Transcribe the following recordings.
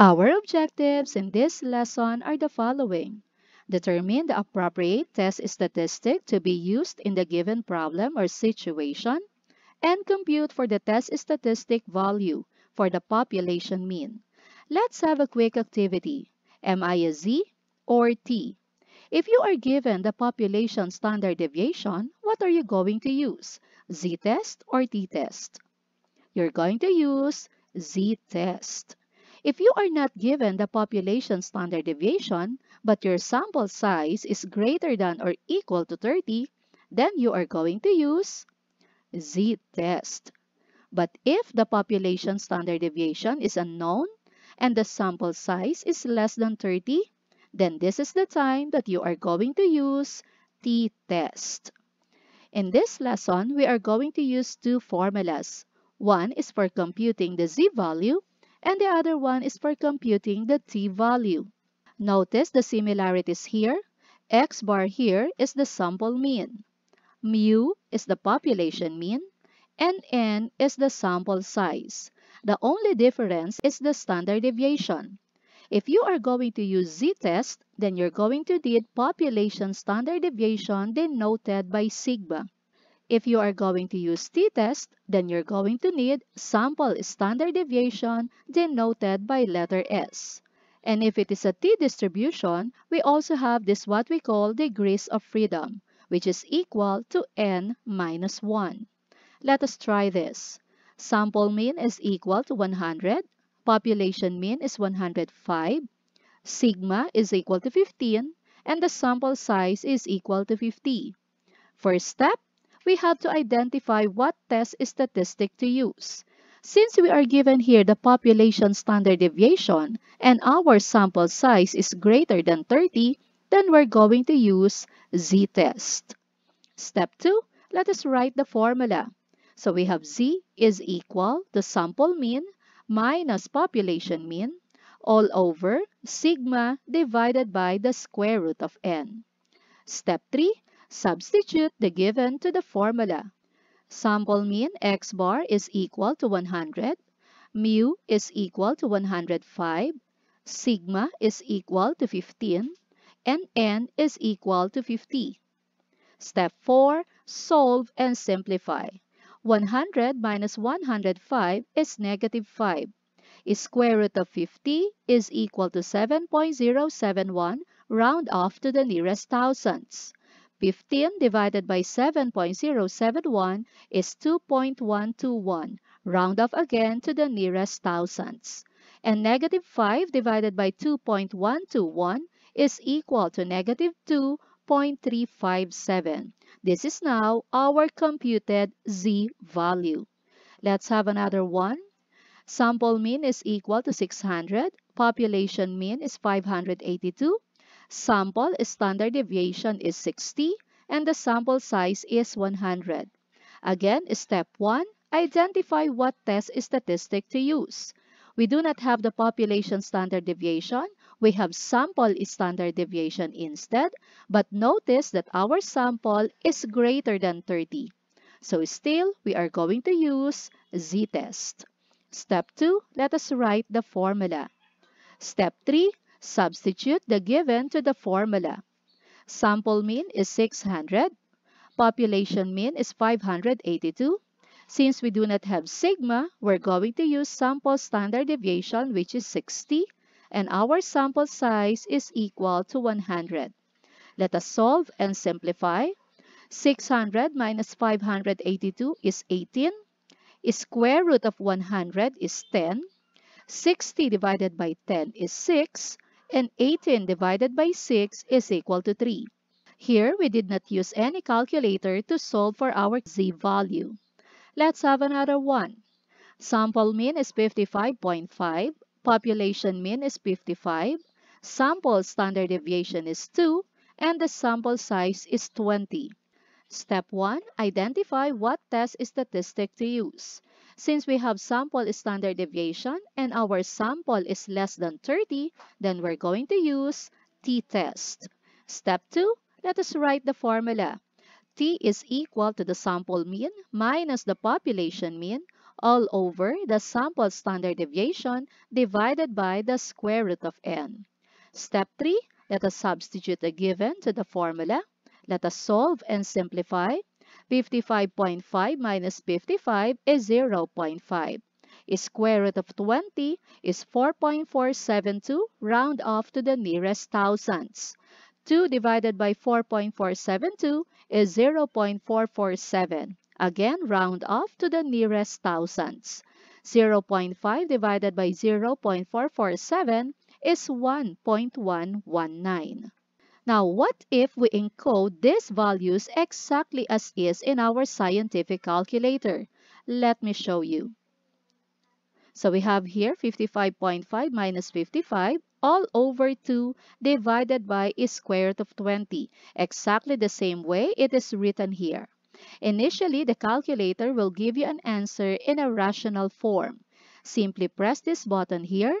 Our objectives in this lesson are the following. Determine the appropriate test statistic to be used in the given problem or situation, and compute for the test statistic value for the population mean. Let's have a quick activity. Am I a Z or T? If you are given the population standard deviation, what are you going to use? Z-test or T-test? You're going to use Z-test. If you are not given the population standard deviation, but your sample size is greater than or equal to 30, then you are going to use z-test. But if the population standard deviation is unknown and the sample size is less than 30, then this is the time that you are going to use t-test. In this lesson, we are going to use two formulas. One is for computing the z-value and the other one is for computing the t-value. Notice the similarities here. x bar here is the sample mean. Mu is the population mean and n is the sample size. The only difference is the standard deviation. If you are going to use z-test, then you're going to need population standard deviation denoted by sigma. If you are going to use t-test, then you're going to need sample standard deviation denoted by letter S. And if it is a t-distribution, we also have this what we call degrees of freedom which is equal to n minus 1. Let us try this. Sample mean is equal to 100. Population mean is 105. Sigma is equal to 15. And the sample size is equal to 50. First step, we have to identify what test statistic to use. Since we are given here the population standard deviation and our sample size is greater than 30, then we're going to use z-test. Step 2, let us write the formula. So we have z is equal to sample mean minus population mean all over sigma divided by the square root of n. Step 3, substitute the given to the formula. Sample mean x bar is equal to 100, mu is equal to 105, sigma is equal to 15, and n is equal to 50. Step 4. Solve and simplify. 100 minus 105 is negative 5. Square root of 50 is equal to 7.071, round off to the nearest thousands. 15 divided by 7.071 is 2.121, round off again to the nearest thousands. And negative 5 divided by 2.121 is equal to negative 2.357. This is now our computed z value. Let's have another one. Sample mean is equal to 600. Population mean is 582. Sample standard deviation is 60 and the sample size is 100. Again, step 1, identify what test statistic to use. We do not have the population standard deviation, we have sample standard deviation instead, but notice that our sample is greater than 30. So still, we are going to use z-test. Step 2, let us write the formula. Step 3, substitute the given to the formula. Sample mean is 600. Population mean is 582. Since we do not have sigma, we're going to use sample standard deviation which is 60 and our sample size is equal to 100. Let us solve and simplify. 600 minus 582 is 18. Square root of 100 is 10. 60 divided by 10 is 6. And 18 divided by 6 is equal to 3. Here, we did not use any calculator to solve for our z value. Let's have another one. Sample mean is 55.5 population mean is 55, sample standard deviation is 2, and the sample size is 20. Step 1. Identify what test statistic to use. Since we have sample standard deviation and our sample is less than 30, then we're going to use t-test. Step 2. Let us write the formula. t is equal to the sample mean minus the population mean all over the sample standard deviation divided by the square root of n. Step 3, let us substitute the given to the formula. Let us solve and simplify. 55.5 minus 55 is 0.5. Square root of 20 is 4.472, round off to the nearest thousands. 2 divided by 4.472 is 0.447. Again, round off to the nearest thousands. 0.5 divided by 0.447 is 1.119. Now, what if we encode these values exactly as is in our scientific calculator? Let me show you. So we have here 55.5 minus 55 all over 2 divided by a square root of 20, exactly the same way it is written here. Initially, the calculator will give you an answer in a rational form. Simply press this button here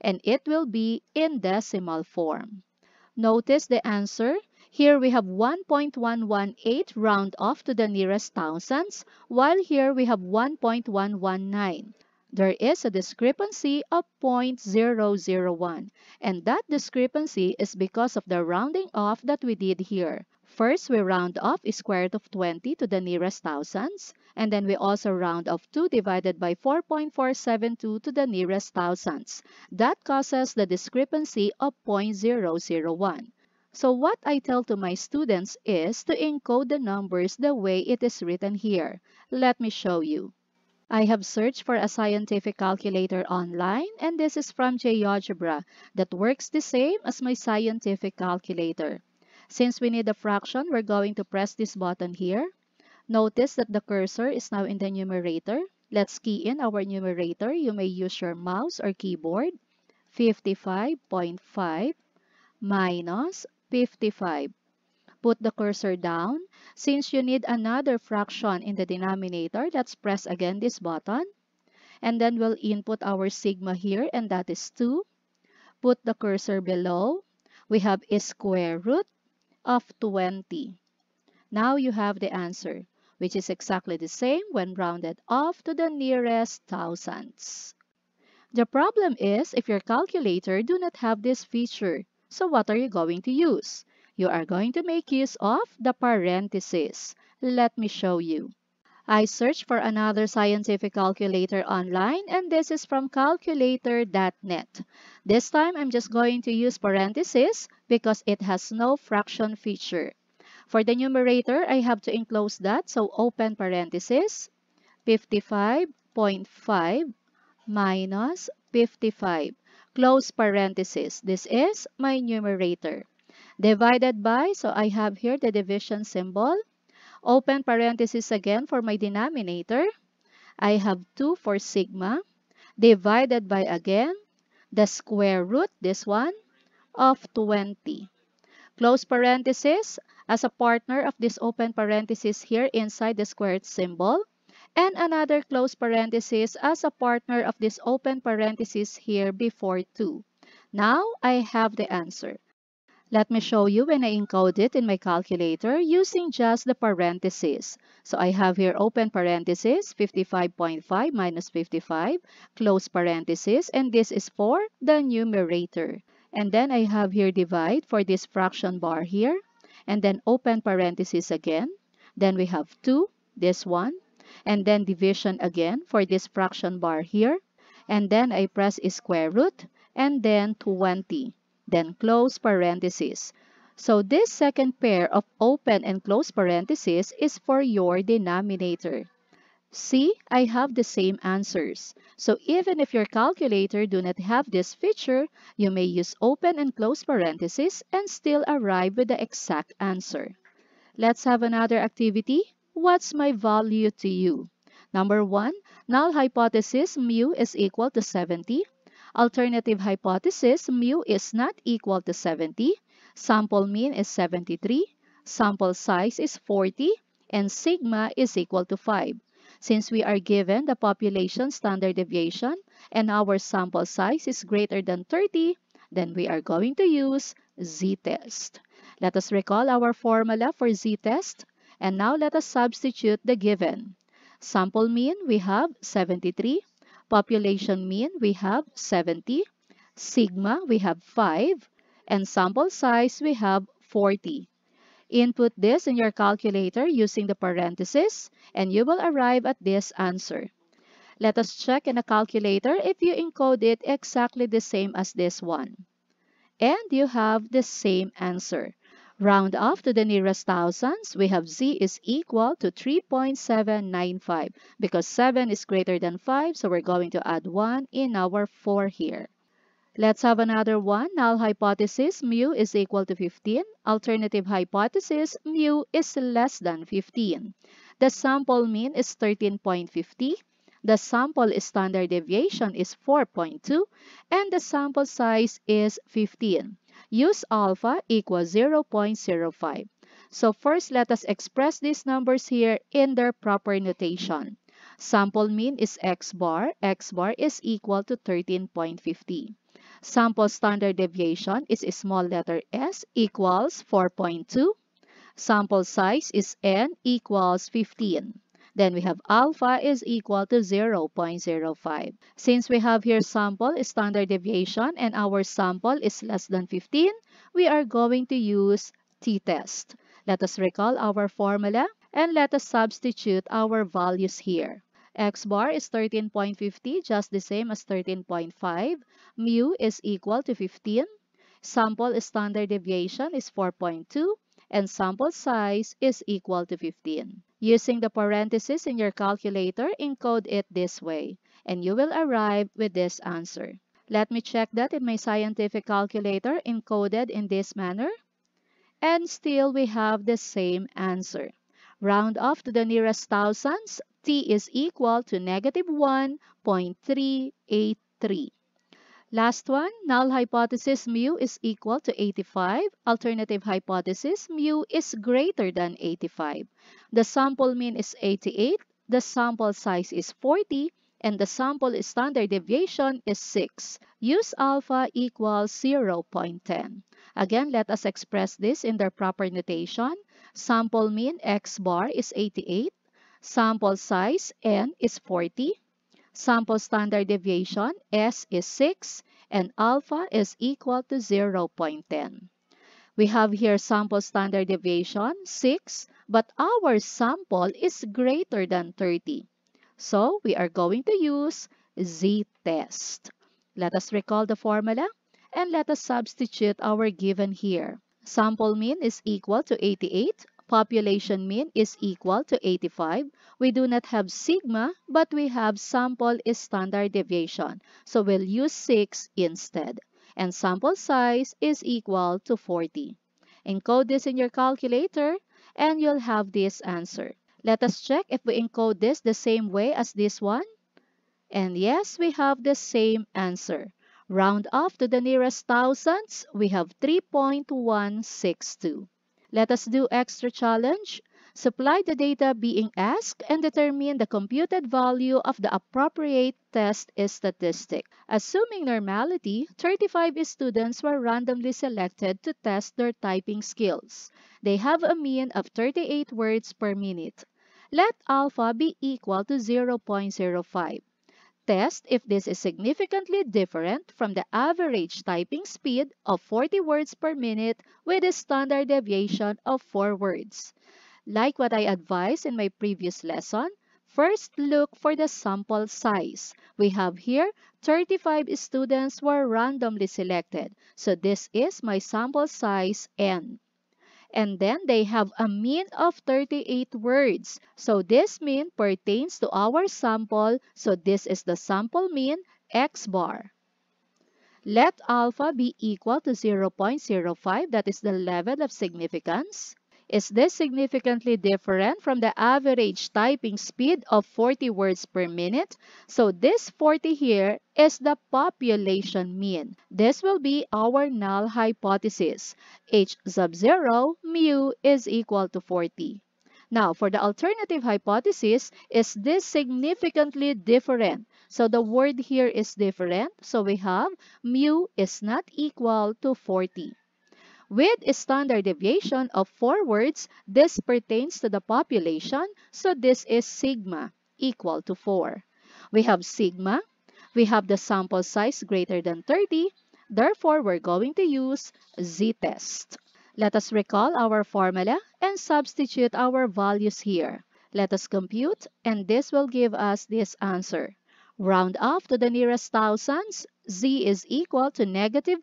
and it will be in decimal form. Notice the answer. Here we have 1.118 round off to the nearest thousands, while here we have 1.119 there is a discrepancy of 0.001 and that discrepancy is because of the rounding off that we did here. First, we round off square root of 20 to the nearest thousands and then we also round off 2 divided by 4.472 to the nearest thousands. That causes the discrepancy of 0.001. So what I tell to my students is to encode the numbers the way it is written here. Let me show you. I have searched for a scientific calculator online and this is from GeoGebra that works the same as my scientific calculator. Since we need a fraction, we're going to press this button here. Notice that the cursor is now in the numerator. Let's key in our numerator. You may use your mouse or keyboard. 55.5 minus 55 put the cursor down. Since you need another fraction in the denominator, let's press again this button. And then we'll input our sigma here, and that is 2. Put the cursor below. We have a square root of 20. Now you have the answer, which is exactly the same when rounded off to the nearest thousands. The problem is if your calculator do not have this feature, so what are you going to use? you are going to make use of the parentheses. Let me show you. I searched for another scientific calculator online and this is from calculator.net. This time I'm just going to use parentheses because it has no fraction feature. For the numerator, I have to enclose that, so open parenthesis, 55.5 minus 55. Close parenthesis. This is my numerator divided by, so I have here the division symbol. Open parenthesis again for my denominator. I have 2 for sigma, divided by again, the square root, this one, of 20. Close parenthesis, as a partner of this open parenthesis here inside the squared symbol, and another close parenthesis as a partner of this open parenthesis here before 2. Now, I have the answer. Let me show you when I encode it in my calculator using just the parentheses. So I have here open parenthesis, 55.5 minus 55, close parenthesis, and this is for the numerator. And then I have here divide for this fraction bar here, and then open parenthesis again. Then we have 2, this one, and then division again for this fraction bar here. And then I press square root, and then 20 then close parenthesis. So this second pair of open and close parentheses is for your denominator. See, I have the same answers. So even if your calculator do not have this feature, you may use open and close parentheses and still arrive with the exact answer. Let's have another activity. What's my value to you? Number one, null hypothesis mu is equal to 70 Alternative hypothesis, mu is not equal to 70, sample mean is 73, sample size is 40, and sigma is equal to 5. Since we are given the population standard deviation and our sample size is greater than 30, then we are going to use z-test. Let us recall our formula for z-test, and now let us substitute the given. Sample mean, we have 73. Population mean, we have 70. Sigma, we have 5. And sample size, we have 40. Input this in your calculator using the parentheses, and you will arrive at this answer. Let us check in a calculator if you encode it exactly the same as this one. And you have the same answer. Round off to the nearest thousands, we have z is equal to 3.795 because 7 is greater than 5, so we're going to add 1 in our 4 here. Let's have another one. Null hypothesis, mu is equal to 15. Alternative hypothesis, mu is less than 15. The sample mean is 13.50. The sample standard deviation is 4.2. And the sample size is 15. Use alpha equals 0.05. So first, let us express these numbers here in their proper notation. Sample mean is x bar. x bar is equal to 13.50. Sample standard deviation is small letter s equals 4.2. Sample size is n equals 15. Then we have alpha is equal to 0.05. Since we have here sample standard deviation and our sample is less than 15, we are going to use t-test. Let us recall our formula and let us substitute our values here x bar is 13.50, just the same as 13.5. Mu is equal to 15. Sample standard deviation is 4.2 and sample size is equal to 15. Using the parentheses in your calculator, encode it this way, and you will arrive with this answer. Let me check that in my scientific calculator encoded in this manner. And still we have the same answer. Round off to the nearest thousands, t is equal to negative 1.383. Last one, null hypothesis mu is equal to 85. Alternative hypothesis mu is greater than 85. The sample mean is 88. The sample size is 40 and the sample standard deviation is 6. Use alpha equals 0.10. Again, let us express this in their proper notation. Sample mean x bar is 88. Sample size n is 40. Sample standard deviation s is 6 and alpha is equal to 0.10. We have here sample standard deviation 6 but our sample is greater than 30. So we are going to use z-test. Let us recall the formula and let us substitute our given here. Sample mean is equal to 88. Population mean is equal to 85. We do not have sigma, but we have sample standard deviation. So we'll use 6 instead. And sample size is equal to 40. Encode this in your calculator and you'll have this answer. Let us check if we encode this the same way as this one. And yes, we have the same answer. Round off to the nearest thousands, we have 3.162. Let us do extra challenge. Supply the data being asked and determine the computed value of the appropriate test statistic. Assuming normality, 35 students were randomly selected to test their typing skills. They have a mean of 38 words per minute. Let alpha be equal to 0.05. Test if this is significantly different from the average typing speed of 40 words per minute with a standard deviation of 4 words. Like what I advised in my previous lesson, first look for the sample size. We have here 35 students were randomly selected. So this is my sample size N and then they have a mean of 38 words. So this mean pertains to our sample, so this is the sample mean x bar. Let alpha be equal to 0.05, that is the level of significance. Is this significantly different from the average typing speed of 40 words per minute? So this 40 here is the population mean. This will be our null hypothesis. H sub 0 mu is equal to 40. Now, for the alternative hypothesis, is this significantly different? So the word here is different. So we have mu is not equal to 40. With a standard deviation of 4 words, this pertains to the population, so this is sigma equal to 4. We have sigma. We have the sample size greater than 30. Therefore, we're going to use z-test. Let us recall our formula and substitute our values here. Let us compute and this will give us this answer. Round off to the nearest thousands, z is equal to negative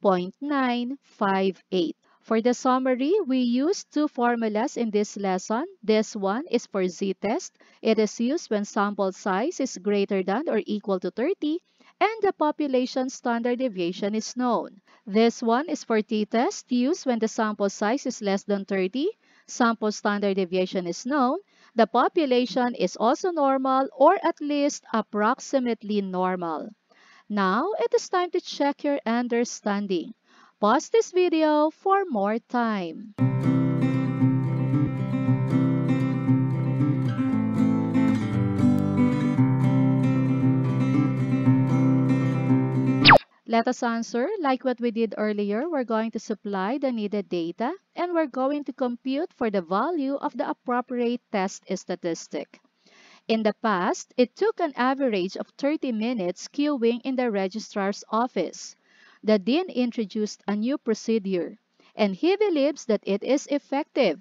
2.958. For the summary, we used two formulas in this lesson. This one is for z-test. It is used when sample size is greater than or equal to 30 and the population standard deviation is known. This one is for t-test used when the sample size is less than 30, sample standard deviation is known, the population is also normal or at least approximately normal. Now, it is time to check your understanding. Pause this video for more time. Let us answer like what we did earlier. We're going to supply the needed data and we're going to compute for the value of the appropriate test statistic. In the past, it took an average of 30 minutes queuing in the registrar's office the dean introduced a new procedure, and he believes that it is effective.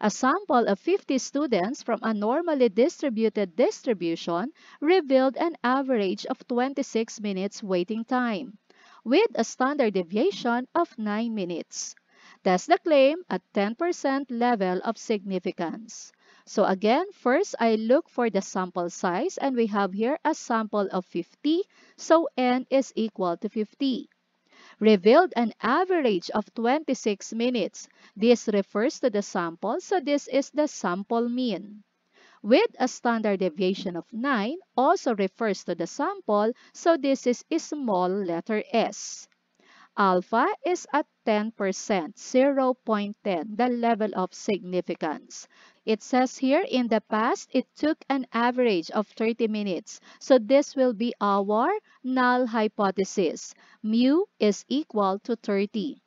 A sample of 50 students from a normally distributed distribution revealed an average of 26 minutes waiting time, with a standard deviation of 9 minutes. Thus the claim at 10% level of significance. So again, first I look for the sample size and we have here a sample of 50, so n is equal to 50 revealed an average of 26 minutes. This refers to the sample, so this is the sample mean. With a standard deviation of 9 also refers to the sample, so this is a small letter s. Alpha is at 10%, 0.10, the level of significance. It says here in the past, it took an average of 30 minutes. So this will be our null hypothesis. Mu is equal to 30.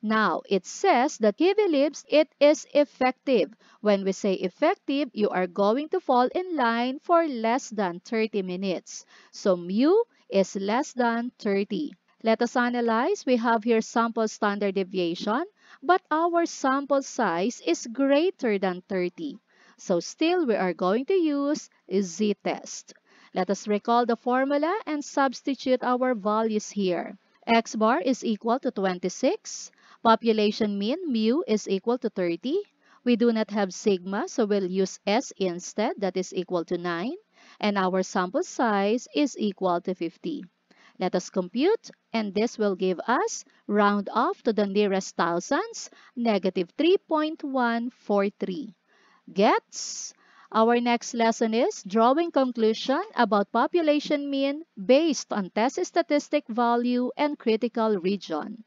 Now, it says that he believes it is effective. When we say effective, you are going to fall in line for less than 30 minutes. So mu is less than 30. Let us analyze. We have here sample standard deviation, but our sample size is greater than 30. So still we are going to use z-test. Let us recall the formula and substitute our values here. x bar is equal to 26. Population mean mu is equal to 30. We do not have sigma, so we'll use s instead, that is equal to 9. And our sample size is equal to 50. Let us compute, and this will give us, round off to the nearest thousands, negative 3.143. Gets? Our next lesson is drawing conclusion about population mean based on test statistic value and critical region.